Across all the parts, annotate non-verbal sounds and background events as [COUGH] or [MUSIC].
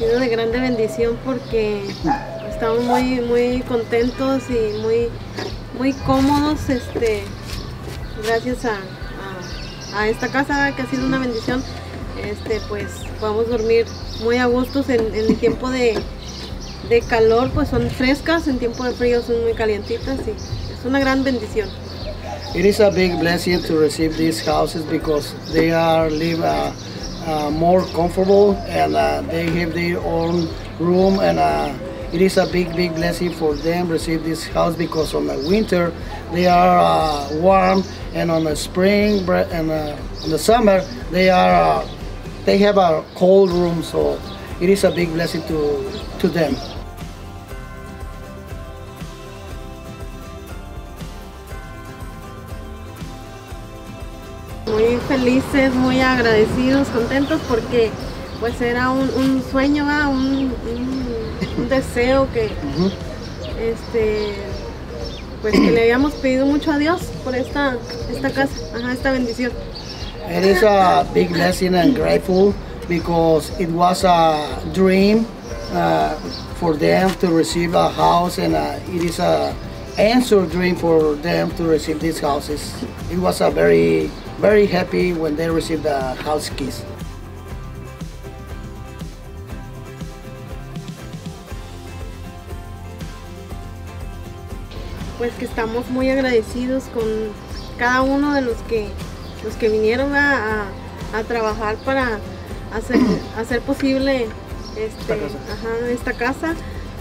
grande bendición porque estamos muy, muy contentos y muy, muy cómodos, este, gracias a, a, esta casa que ha sido una bendición. Este, pues podemos dormir muy a gustos en, en el tiempo de, de calor, pues son frescas, en tiempo de frío son muy calientitas y es una gran bendición. It is a big blessing to receive these houses because they are live more comfortable and uh, they have their own room and uh, it is a big big blessing for them receive this house because on the winter they are uh, warm and on the spring and uh, in the summer they are they have a cold room so it is a big blessing to to them. Muy felices, muy agradecidos, contentos porque pues era un, sueño, un, deseo que este pues que le habíamos pedido mucho a Dios por esta esta casa, esta bendición. It is a big blessing and grateful because it was a dream uh, for them to receive a house and uh, it is a answer dream for them to receive these houses. It was a very very happy when they received the house keys. Pues que estamos muy agradecidos con cada uno de los que los que vinieron a, a, trabajar para hacer, [COUGHS] hacer posible este, esta, casa. Ajá, esta casa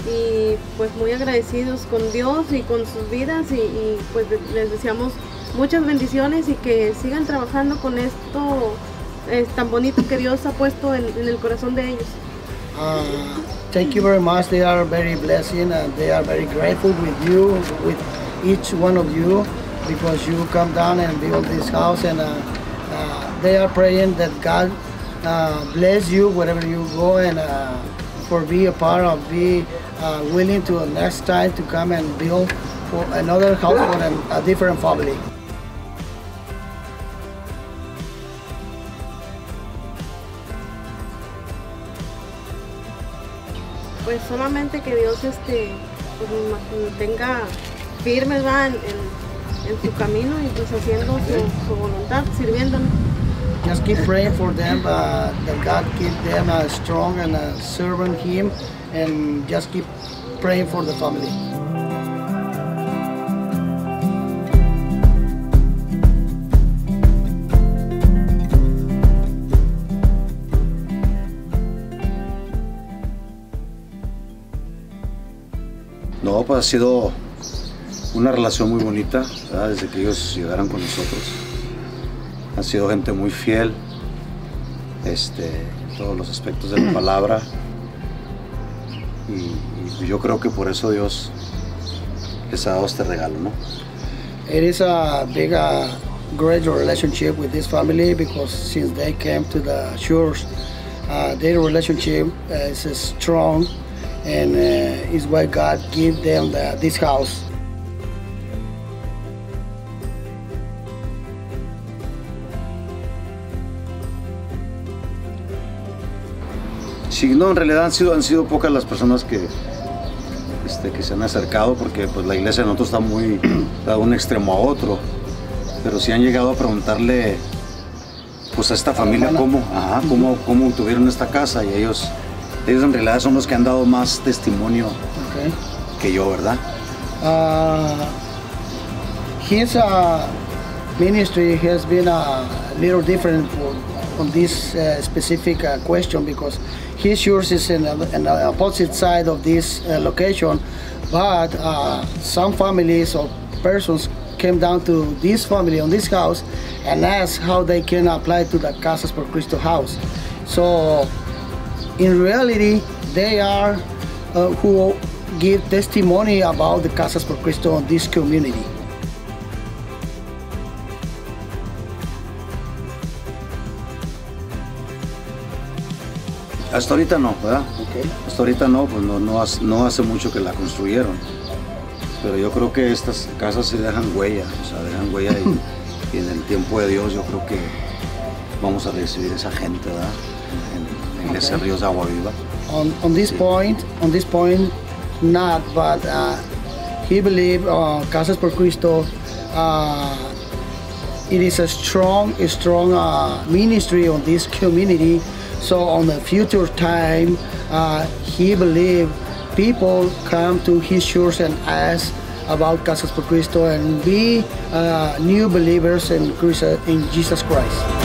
y pues muy agradecidos con Dios y con sus vidas y, y pues les deseamos muchas bendiciones y que sigan trabajando con esto eh, tan bonito que Dios ha puesto en, en el corazón de ellos. Uh, thank you very much. They are very blessing and they are very grateful with you, with each one of you, because you come down and build this house and uh, uh, they are praying that God uh, bless you wherever you go and uh, for be a part of be uh, willing to next time to come and build for another house for a different family. Pues solamente que Dios este pues mantenga firmes. En, en, en, su camino y pues haciendo su, su voluntad, sirviéndonos. Just keep praying for them uh, that God keep them uh, strong and uh, serving Him, and just keep praying for the family. No, pues ha sido una relación muy bonita desde que ellos llegaron con nosotros. Han sido gente muy fiel este, en todos los aspectos de la [CLEARS THROAT] palabra. Y, y yo creo que por eso Dios les ha dado este regalo, ¿no? It is a big, uh, great relationship with this family because since they came to the shores, uh, their relationship is strong and uh, is why God gave them the, this house. Sí, no, en realidad han sido, han sido pocas las personas que, este, que se han acercado porque pues, la iglesia de nosotros está muy [CLEARS THROAT] de un extremo a otro. Pero sí han llegado a preguntarle pues, a esta familia cómo, ajá, cómo, cómo tuvieron esta casa y ellos ellos en realidad son los que han dado más testimonio okay. que yo, ¿verdad? Uh, his uh, ministry has been a little different on this uh, specific uh, question because his yours is in, the opposite side of this uh, location, but uh, some families or persons came down to this family on this house and asked how they can apply to the Casas por Cristo house. So in reality, they are uh, who give testimony about the Casas por Cristo in this community. Hasta ahorita no, ¿verdad? Okay. Hasta ahorita no, pues no, no, hace, no hace mucho que la construyeron. Pero yo creo que estas casas se dejan huella, o sea, dejan huella y, [LAUGHS] y en el tiempo de Dios yo creo que vamos a recibir esa gente, ¿verdad? En, en okay. ese río de agua viva. on, on this point, on this point, not, but uh, he believe uh, Casas por Cristo. Uh, it is a strong, a strong uh, ministry on this community. So on the future time, uh, he believe people come to his church and ask about Casas por Cristo and be uh, new believers in, in Jesus Christ.